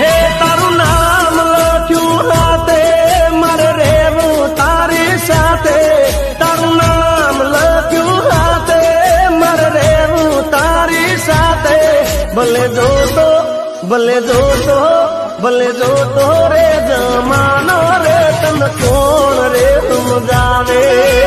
હે તારું નામ લખ્યું હાથે, મારે રેવું તારી સાથે. તારું નામ લખ્યું હાથે, મારે રેવું તારી સાથે. ભલે જોતો ભલે જોતો ભલે જોતો રે, જમાનો રે, તને કોણ રે સમજાવે?